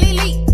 belly.